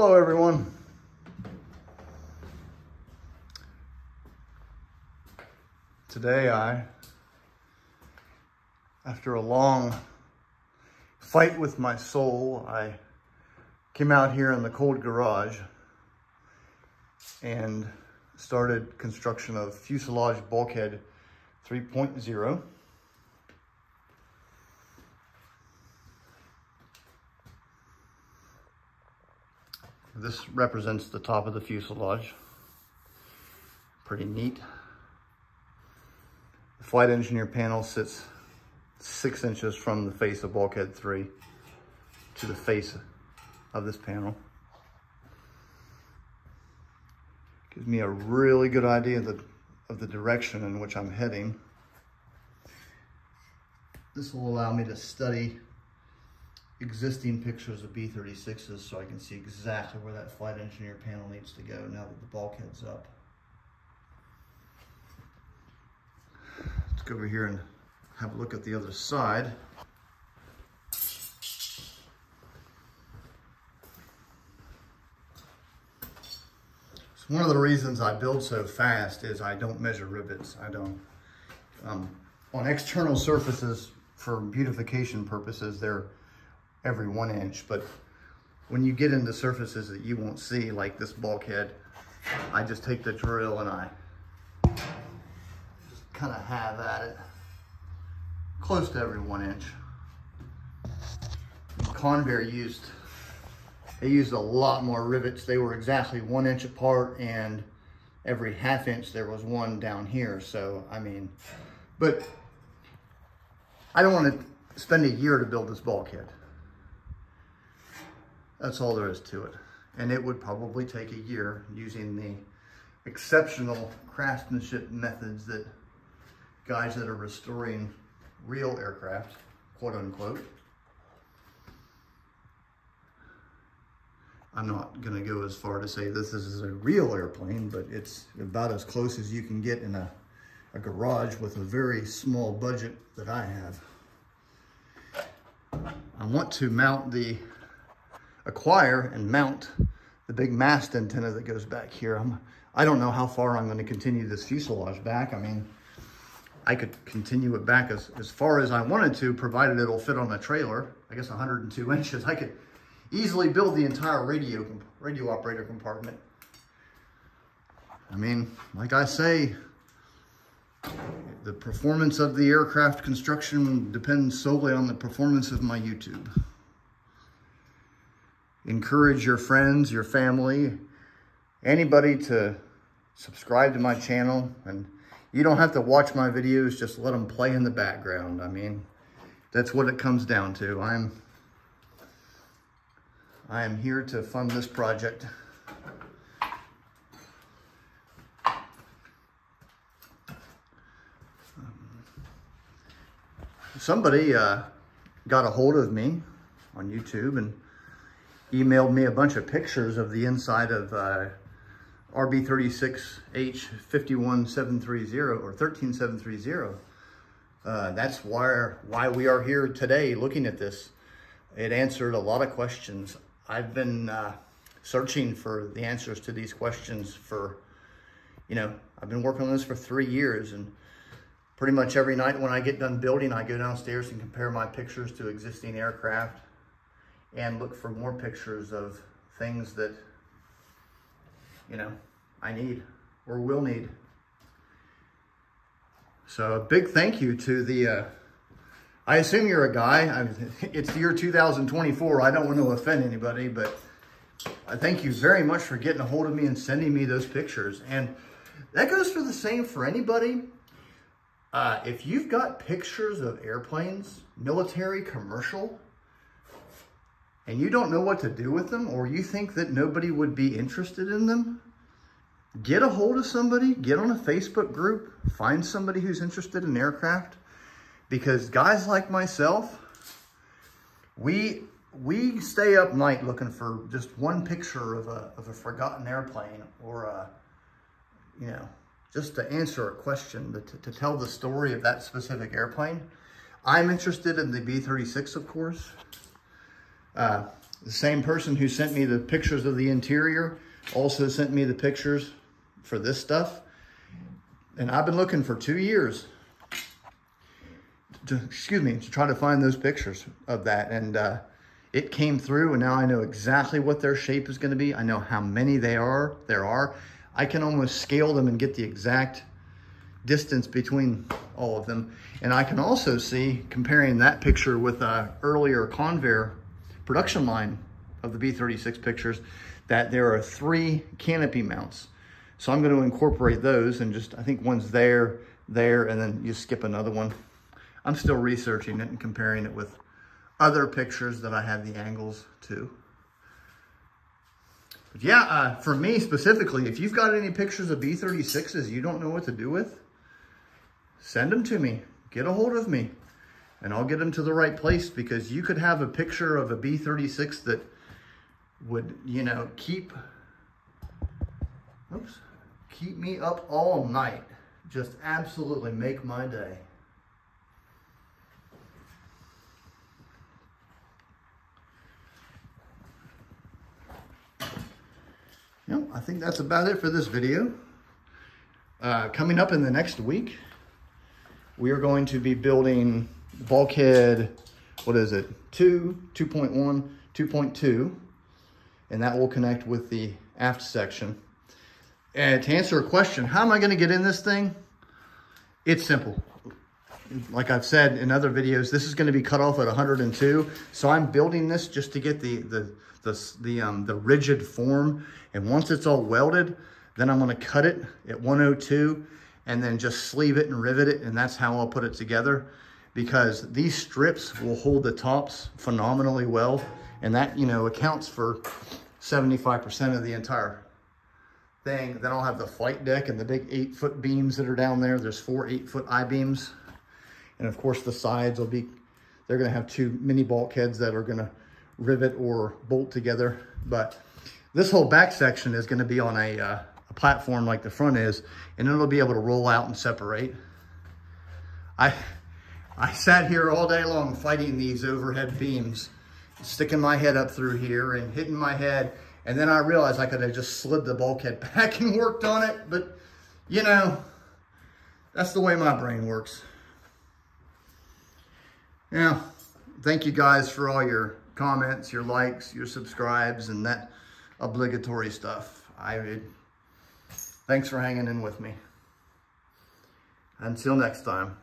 Hello everyone. Today I, after a long fight with my soul, I came out here in the cold garage and started construction of fuselage bulkhead 3.0. This represents the top of the fuselage. Pretty neat. The flight engineer panel sits six inches from the face of bulkhead three to the face of this panel. Gives me a really good idea of the, of the direction in which I'm heading. This will allow me to study existing pictures of B-36s so I can see exactly where that flight engineer panel needs to go now that the bulkhead's up. Let's go over here and have a look at the other side. So one of the reasons I build so fast is I don't measure rivets. I don't. Um, on external surfaces, for beautification purposes, they're every one inch, but when you get into surfaces that you won't see, like this bulkhead, I just take the drill and I just kind of have at it, close to every one inch. Convair used, they used a lot more rivets. They were exactly one inch apart and every half inch there was one down here. So, I mean, but I don't want to spend a year to build this bulkhead. That's all there is to it. And it would probably take a year using the exceptional craftsmanship methods that guys that are restoring real aircraft, quote unquote. I'm not gonna go as far to say this is a real airplane, but it's about as close as you can get in a, a garage with a very small budget that I have. I want to mount the acquire and mount the big mast antenna that goes back here. I'm, I don't know how far I'm going to continue this fuselage back. I mean, I could continue it back as, as far as I wanted to, provided it'll fit on a trailer. I guess 102 inches. I could easily build the entire radio, radio operator compartment. I mean, like I say, the performance of the aircraft construction depends solely on the performance of my YouTube encourage your friends, your family, anybody to subscribe to my channel. And you don't have to watch my videos, just let them play in the background. I mean, that's what it comes down to. I'm, I am here to fund this project. Somebody uh, got a hold of me on YouTube and emailed me a bunch of pictures of the inside of uh, RB36H51730 or 13730. Uh, that's why, why we are here today looking at this. It answered a lot of questions. I've been uh, searching for the answers to these questions for, you know, I've been working on this for three years and pretty much every night when I get done building, I go downstairs and compare my pictures to existing aircraft and look for more pictures of things that, you know, I need or will need. So a big thank you to the, uh, I assume you're a guy. I'm, it's the year 2024. I don't want to offend anybody, but I thank you very much for getting a hold of me and sending me those pictures. And that goes for the same for anybody. Uh, if you've got pictures of airplanes, military, commercial, and you don't know what to do with them or you think that nobody would be interested in them, get a hold of somebody, get on a Facebook group, find somebody who's interested in aircraft because guys like myself, we we stay up night looking for just one picture of a, of a forgotten airplane or a, you know, just to answer a question, to, to tell the story of that specific airplane. I'm interested in the B-36, of course. Uh, the same person who sent me the pictures of the interior also sent me the pictures for this stuff. And I've been looking for two years to, excuse me, to try to find those pictures of that. And uh, it came through and now I know exactly what their shape is gonna be. I know how many they are, there are. I can almost scale them and get the exact distance between all of them. And I can also see, comparing that picture with a earlier Convair production line of the B36 pictures, that there are three canopy mounts. So I'm gonna incorporate those and just, I think one's there, there, and then you skip another one. I'm still researching it and comparing it with other pictures that I have the angles to. But yeah, uh, for me specifically, if you've got any pictures of B36s you don't know what to do with, send them to me. Get a hold of me and I'll get them to the right place because you could have a picture of a B36 that would, you know, keep, oops, keep me up all night. Just absolutely make my day. Yep, I think that's about it for this video. Uh, coming up in the next week, we are going to be building bulkhead, what is it, 2, 2.1, 2.2, and that will connect with the aft section. And to answer a question, how am I going to get in this thing? It's simple. Like I've said in other videos, this is going to be cut off at 102. So I'm building this just to get the the the the, um, the rigid form. And once it's all welded, then I'm going to cut it at 102 and then just sleeve it and rivet it. And that's how I'll put it together because these strips will hold the tops phenomenally well. And that, you know, accounts for 75% of the entire thing. Then I'll have the flight deck and the big eight foot beams that are down there. There's four eight foot I-beams. And of course the sides will be, they're gonna have two mini bulkheads that are gonna rivet or bolt together. But this whole back section is gonna be on a, uh, a platform like the front is, and it'll be able to roll out and separate. I, I sat here all day long fighting these overhead beams, sticking my head up through here and hitting my head and then I realized I could have just slid the bulkhead back and worked on it. But, you know, that's the way my brain works. Yeah, thank you guys for all your comments, your likes, your subscribes, and that obligatory stuff. I Thanks for hanging in with me. Until next time.